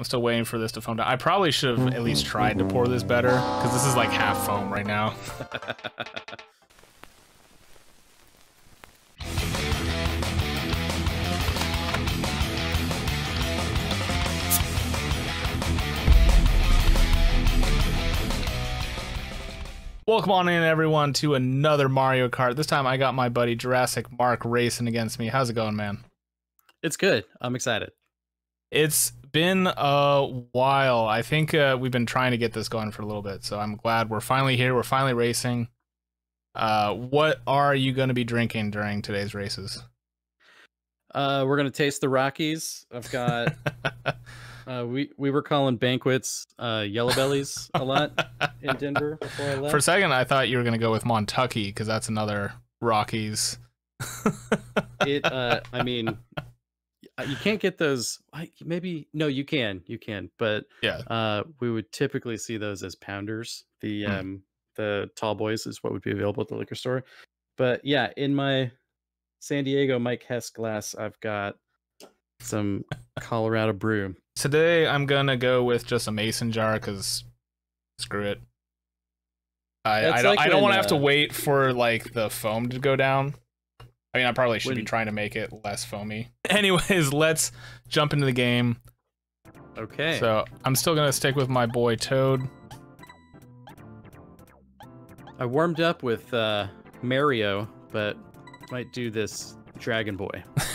I'm still waiting for this to foam down. I probably should have at least tried to pour this better because this is like half foam right now. Welcome on in, everyone, to another Mario Kart. This time I got my buddy Jurassic Mark racing against me. How's it going, man? It's good. I'm excited. It's been a while. I think uh, we've been trying to get this going for a little bit, so I'm glad we're finally here. We're finally racing. Uh, what are you going to be drinking during today's races? Uh, we're gonna taste the Rockies. I've got. uh, we we were calling banquets uh, Yellow Bellies a lot in Denver before I left. For a second, I thought you were going to go with Montucky because that's another Rockies. it. Uh, I mean, you can't get those. Maybe no, you can. You can, but yeah. Uh, we would typically see those as pounders. The Hmm. um the tall boys is what would be available at the liquor store. But yeah, in my San Diego Mike Hess glass, I've got some Colorado brew. Today, I'm going to go with just a mason jar because screw it. I, I don't, like I don't want to have to uh, wait for like the foam to go down. I mean, I probably should be trying to make it less foamy. Anyways, let's jump into the game. Okay. So I'm still gonna stick with my boy Toad. I warmed up with uh, Mario, but might do this Dragon Boy.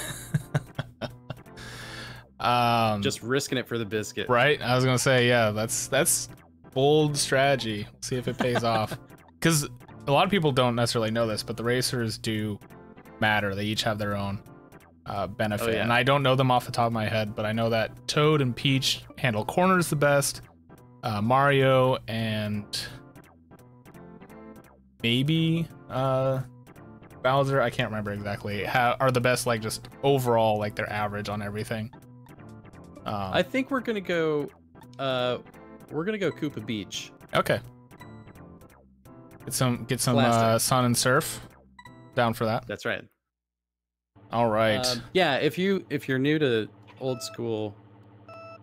Um, Just risking it for the biscuit. right. I was gonna say, yeah, that's that's bold strategy. See if it pays off. Because a lot of people don't necessarily know this, but the racers do matter. They each have their own uh, benefit, Oh, yeah. and I don't know them off the top of my head, but I know that Toad and Peach handle corners the best. Uh, Mario and maybe uh, Bowser, I can't remember exactly, are the best. Like just overall, like they're average on everything. Um, I think we're gonna go. Uh, we're gonna go Koopa Beach. Okay. Get some get some uh, sun and surf. Down for that. That's right. All right. Um, yeah, if you if you're new to old school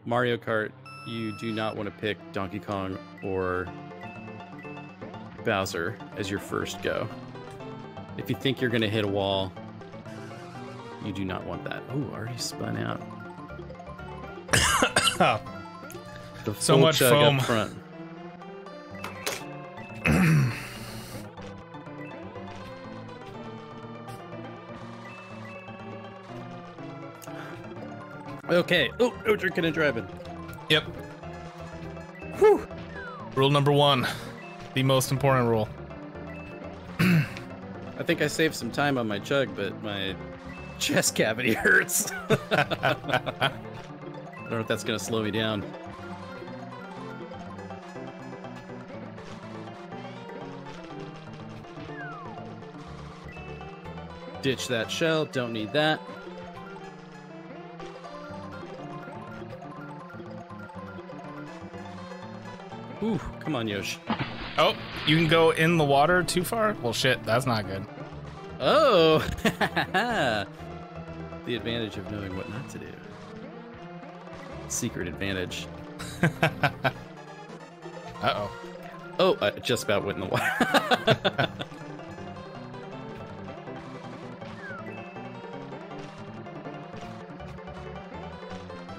Mario Kart, you do not want to pick Donkey Kong or Bowser as your first go. If you think you're gonna hit a wall, you do not want that. Oh, already spun out. The So much chug foam. up front. Okay. Oh, no drinking and driving. yep. Rule number one, the most important rule. I think I saved some time on my chug, but my chest cavity hurts. I don't know if that's gonna slow me down. Ditch that shell, don't need that. Ooh, come on, Yosh. Oh, you can go in the water too far. Well, shit, that's not good. Oh! the advantage of knowing what not to do. Secret advantage. uh oh. Oh, I just about went in the water.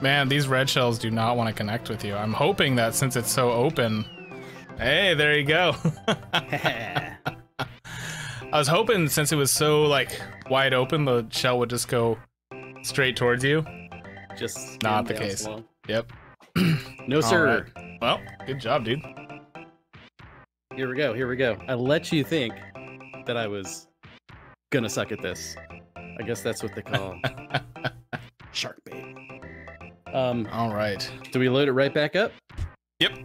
Man, these red shells do not want to connect with you. I'm hoping that since it's so open. Hey, there you go. I was hoping since it was so like wide open, the shell would just go straight towards you. just Not the case. slow. Yep. No, sir. right. Well, good job, dude. Here we go. Here we go. I let you think that I was gonna suck at this. I guess that's what they call. Um, All right. do we load it right back up? Yep.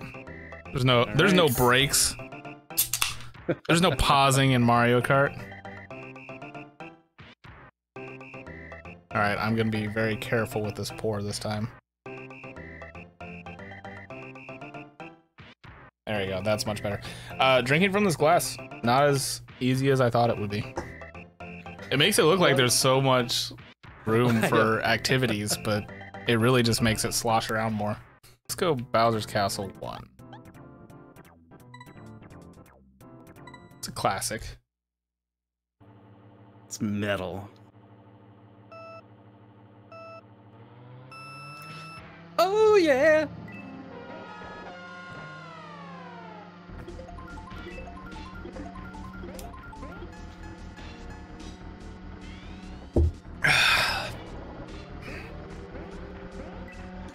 There's no All there's no right. breaks. There's no pausing in Mario Kart. All right, I'm going to be very careful with this pour this time. There you go. That's much better. Uh, drinking from this glass, not as easy as I thought it would be. It makes it look like there's so much room for activities, but it really just makes it slosh around more. Let's go Bowser's Castle 1. It's a classic. It's metal. Oh yeah.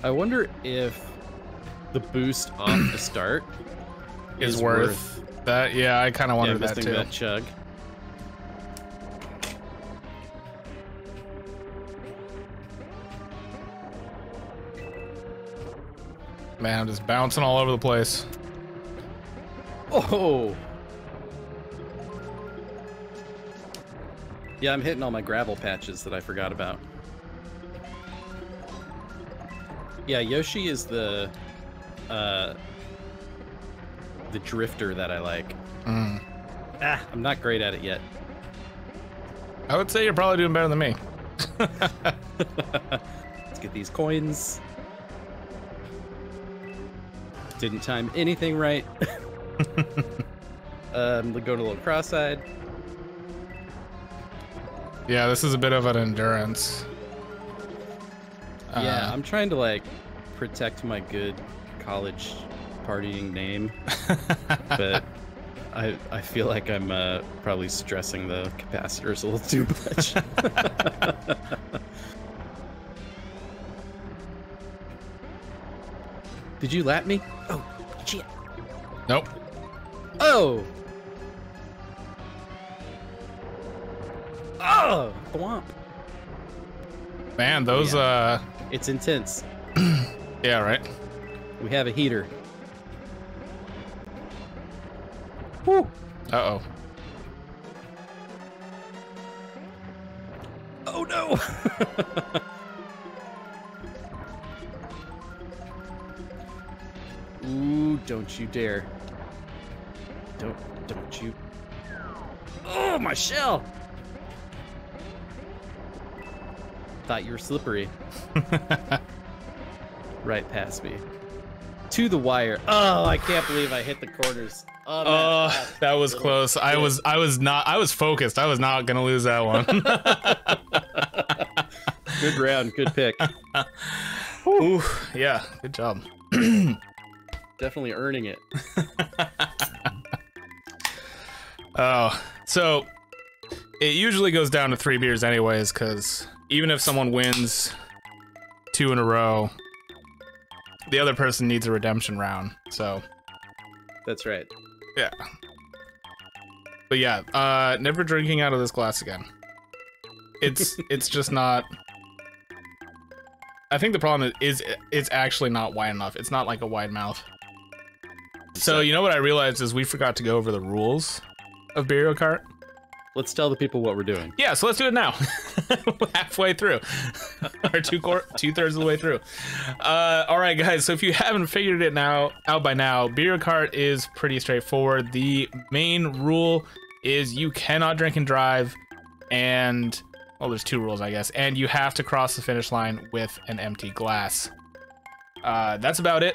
I wonder if the boost off the start Is, worth, that. Yeah, I kind of yeah, wondered that too. that chug. Man, I'm just bouncing all over the place. Oh. Yeah, I'm hitting all my gravel patches that I forgot about. Yeah, Yoshi is the uh the drifter that I like. Mm. Ah, I'm not great at it yet. I would say you're probably doing better than me. Let's get these coins. Didn't time anything right. um, going a little cross-eyed. Yeah, this is a bit of an endurance. Yeah, Uh, I'm trying to like protect my good college partying name, but I I feel like I'm uh, probably stressing the capacitors a little too much. Did you lap me? Oh, shit. nope. Oh. Oh, thwomp. Man, those, Yeah. uh, It's intense. yeah, right? We have a heater. Woo. Uh oh. Oh no! Ooh, don't you dare. Don't, don't you. Oh, my shell! Thought you were slippery. right past me. To the wire. Oh, I can't believe I hit the corners. Oh, man. Oh, that was close. I was, I was not, I was focused. I was not gonna lose that one. good round, good pick. Ooh, yeah, good job. Definitely earning it. Oh, so it usually goes down to three beers, anyways, because even if someone wins two in a row, the other person needs a redemption round. So, That's right. yeah. But yeah, uh, never drinking out of this glass again. It's it's just not. I think the problem is, is it's actually not wide enough. It's not like a wide mouth. So you know what I realized is we forgot to go over the rules of BeerioKart. Let's tell the people what we're doing. Yeah, so let's do it now. Halfway through, or two two thirds of the way through. Uh, all right, guys. So if you haven't figured it now out by now, beer cart is pretty straightforward. The main rule is you cannot drink and drive, and well, there's two rules, I guess, and you have to cross the finish line with an empty glass. Uh, that's about it.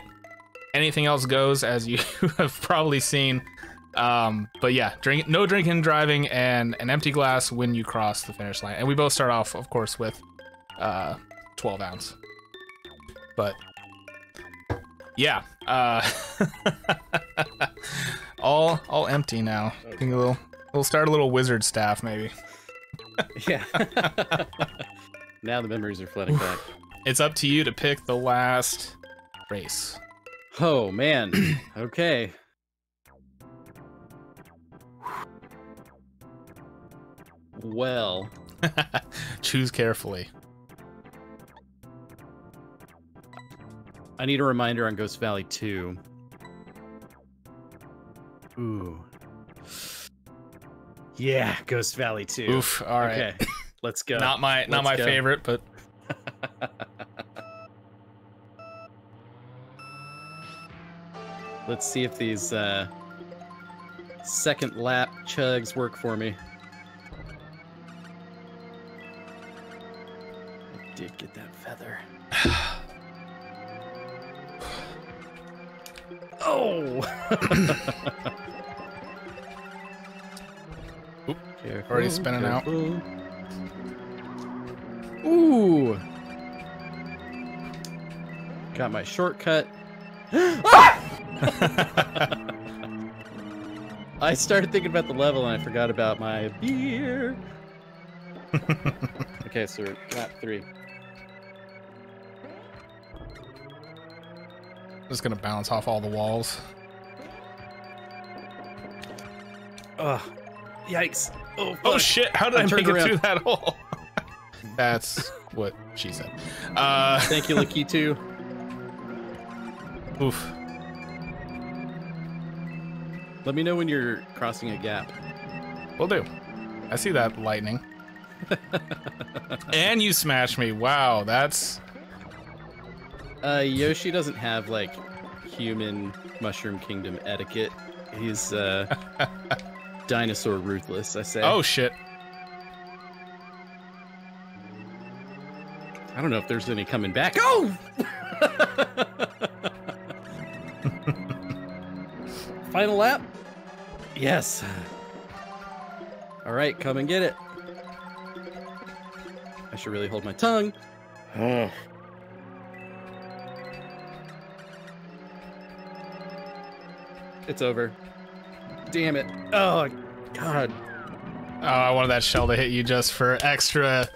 Anything else goes, as you have probably seen. Um, but yeah, drink no drinking driving and an empty glass when you cross the finish line. And we both start off, of course, with uh 12 ounce. But yeah, uh all all empty now. I think we'll we'll start a little wizard staff maybe. Yeah. now the memories are flooding back. It's up to you to pick the last race. Oh man. okay. Well, Choose carefully. I need a reminder on Ghost Valley 2. Ooh. Yeah, Ghost Valley 2. Oof. All right. Okay. Let's go. Not my not my Let's go. favorite, but Let's see if these uh, second lap chugs work for me. Did get that feather. Oh! Oop, Careful, already spinning out. Ooh! Got my shortcut. Ah! I started thinking about the level and I forgot about my beer. okay, so we're lap three. Just gonna bounce off all the walls. Ugh. Yikes. Oh, Oh shit! How did I I, make it around. through that hole? That's what she said. Uh, Thank you, Lakitu. oof. Let me know when you're crossing a gap. Will do. I see that lightning. and you smash me. Wow, that's Uh, Yoshi doesn't have like human Mushroom Kingdom etiquette. He's uh, dinosaur ruthless. I say. oh shit. I don't know if there's any coming back. Oh! Final lap. Yes. All right, come and get it. I should really hold my tongue. It's over. Damn it. Oh, God. Oh, I wanted that shell to hit you just for extra.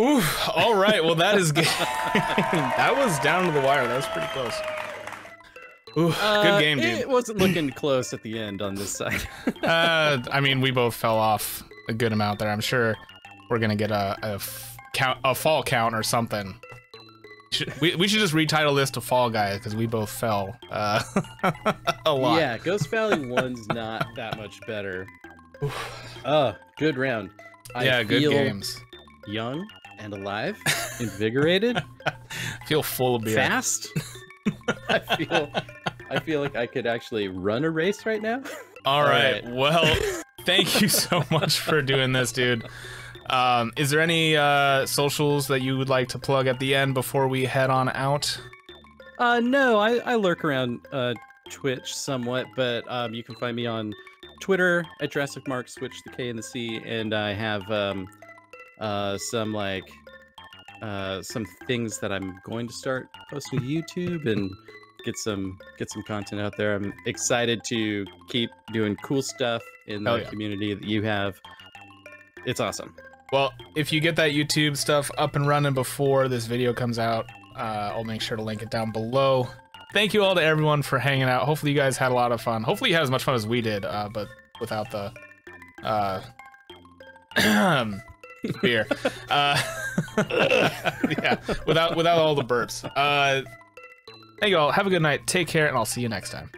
Ooh. All right. Well, that is good. that was down to the wire. That was pretty close. Ooh, Uh, good game, dude. It wasn't looking close at the end on this side. uh, I mean, we both fell off a good amount there. I'm sure we're gonna get a, a f- count, a fall count or something. We, we should just retitle this to Fall Guys because we both fell uh, a lot. Yeah, Ghost Valley 1's not that much better. Oh, good round. I yeah, good games. Young and alive, invigorated, Feel full of beer. fast. I feel I feel like I could actually run a race right now. All All right. right. Well, thank you so much for doing this, dude. Um, is there any uh, socials that you would like to plug at the end before we head on out? Uh no, I, I lurk around uh Twitch somewhat, but um you can find me on Twitter at JurassikMarc, switch the K and the C, and I have um uh some like uh some things that I'm going to start posting to YouTube and get some get some content out there. I'm excited to keep doing cool stuff in the Hell yeah. community that you have. It's awesome. Well, if you get that YouTube stuff up and running before this video comes out, uh, I'll make sure to link it down below. Thank you all to everyone for hanging out. Hopefully, you guys had a lot of fun. Hopefully, you had as much fun as we did, uh, but without the uh, beer. Uh, yeah, without without all the burps. Uh, thank you all. Have a good night. Take care, and I'll see you next time.